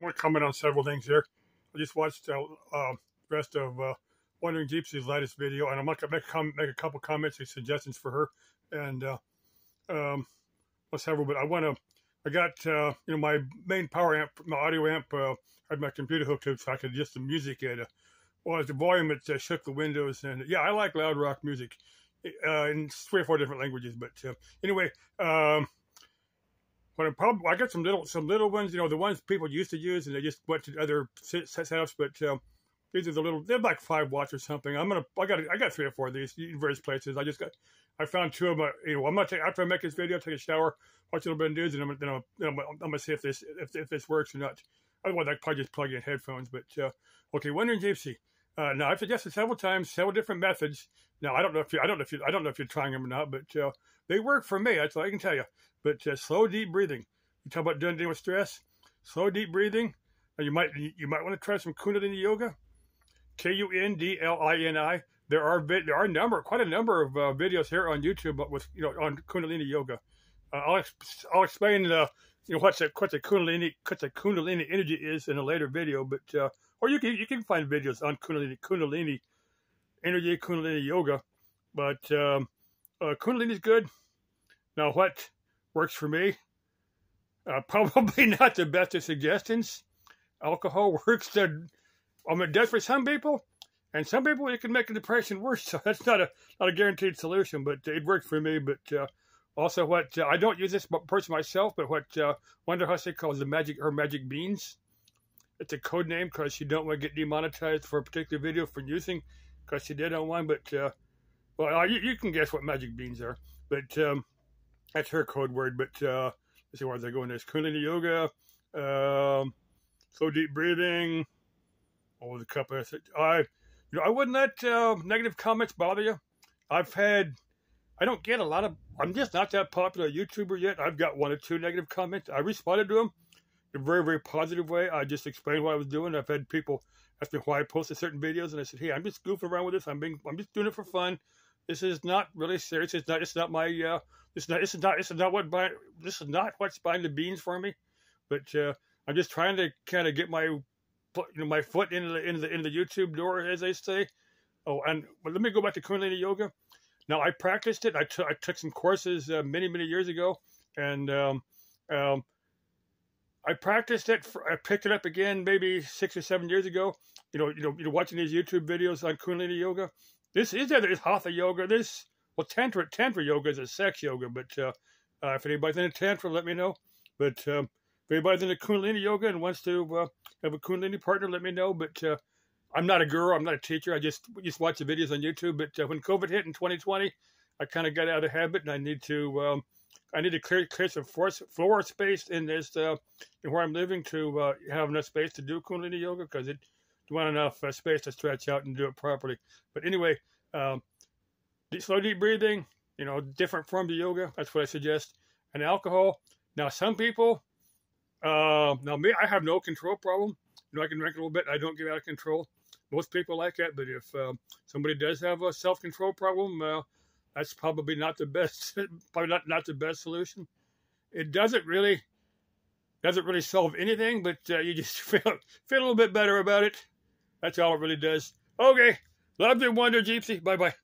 I want to comment on several things here. I just watched the uh, uh, rest of uh, Wandering Gypsy's latest video, and I'm going to make, make a couple comments and suggestions for her. And uh, um, well, several, but I want to. I got uh, you know my main power amp, my audio amp. Uh, I had my computer hooked up so I could just the music at. Uh, well, the volume it uh, shook the windows, and yeah, I like loud rock music uh, in three or four different languages. But uh, anyway, um, but I'm probably I got some little some little ones, you know, the ones people used to use, and they just went to other setups. But um, these are the little they're like five watts or something. I'm gonna I got I got three or four of these in various places. I just got I found two of them. You know, I'm gonna take after I make this video, take a shower, watch a little bit of news, and I'm, then I'm, I'm, I'm gonna see if this if, if this works or not. Otherwise, I probably just plug in headphones. But uh, okay, Wandering Gypsy. Uh, now I've suggested several times, several different methods. Now I don't know if you I don't know if you I don't know if you're trying them or not, but uh, they work for me. That's all I can tell you. But uh, slow, deep breathing. You talk about dealing with stress. Slow, deep breathing. You might you might want to try some Kundalini yoga. K U N D L I N I. There are there are a number, quite a number of uh, videos here on YouTube, but with you know on Kundalini yoga. Uh, I'll I'll explain uh, you know what's a what the Kundalini what the Kundalini energy is in a later video, but uh, or you can you can find videos on Kundalini Kundalini energy Kundalini yoga, but um, uh, Kundalini is good. Now what works for me. Uh, probably not the best of suggestions. Alcohol works. To, I'm it does for some people, and some people it can make a depression worse. So that's not a not a guaranteed solution, but it worked for me. But uh, also, what uh, I don't use this person myself, but what uh, Wanda Hussey calls the magic her magic beans. It's a code name because you don't want to get demonetized for a particular video for using because she did on one. But uh, well, you, you, can guess what magic beans are. But um, that's her code word. But uh, let's see where they go in this Kundalini yoga, um, slow deep breathing. Oh, the couple of I, you know, I wouldn't let uh, negative comments bother you. I've had, I don't get a lot of. I'm just not that popular YouTuber yet. I've got one or two negative comments. I responded to them a very, very positive way. I just explained what I was doing. I've had people ask me why I posted certain videos, and I said, "Hey, I'm just goofing around with this. I'm being, I'm just doing it for fun. This is not really serious. It's not. It's not my. Uh, this is not. This is not. This is not what. Buy, this is not what's buying the beans for me. But uh, I'm just trying to kind of get my, you know, my foot into the into the in the YouTube door, as they say. Oh, and let me go back to Kundalini yoga. Now I practiced it. I took I took some courses uh, many many years ago, and um, um, I practiced it. For, I picked it up again maybe six or seven years ago. You know, you know, you know, watching these YouTube videos on Kundalini yoga. This is there. There's hatha yoga. This well, tantra tantra yoga is a sex yoga, but uh, uh, if anybody's into tantra, let me know. But um, if anybody's into Kundalini yoga and wants to uh, have a Kundalini partner, let me know. But uh, I'm not a guru. I'm not a teacher. I just just watch the videos on YouTube. But uh, when COVID hit in 2020, I kind of got out of habit, and I need to um, I need to clear some floor, floor space in this uh, in where I'm living to have enough space to do Kundalini yoga because it you want enough uh, space to stretch out and do it properly. But anyway, um, slow deep breathing, you know, different forms of yoga. That's what I suggest. And alcohol. Now, some people, uh, now me, I have no control problem. You know, I can drink a little bit. I don't get out of control. Most people like that, but if uh, somebody does have a self control problem, uh, that's probably not the best. probably not not the best solution. It doesn't really doesn't really solve anything, but uh, you just feel feel a little bit better about it. That's all it really does. Okay. Love you, Wonder Gypsy. Bye bye.